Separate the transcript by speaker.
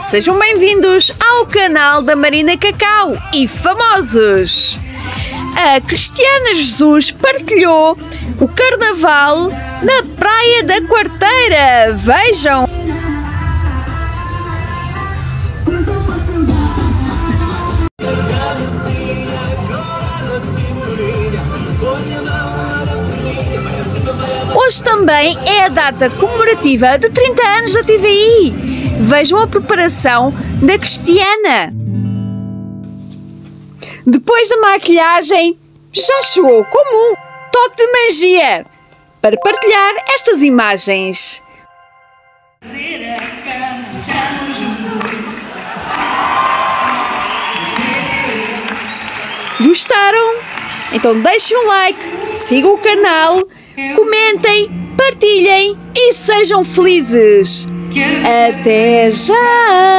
Speaker 1: Sejam bem-vindos ao canal da Marina Cacau e famosos. A Cristiana Jesus partilhou o carnaval na Praia da Quarteira. Vejam! Hoje também é a data comemorativa de 30 anos da TVI. Vejam a preparação da Cristiana. Depois da maquilhagem, já chegou como um toque de magia para partilhar estas imagens. Gostaram? Então deixem um like, sigam o canal, comentem, partilhem e sejam felizes. Até já!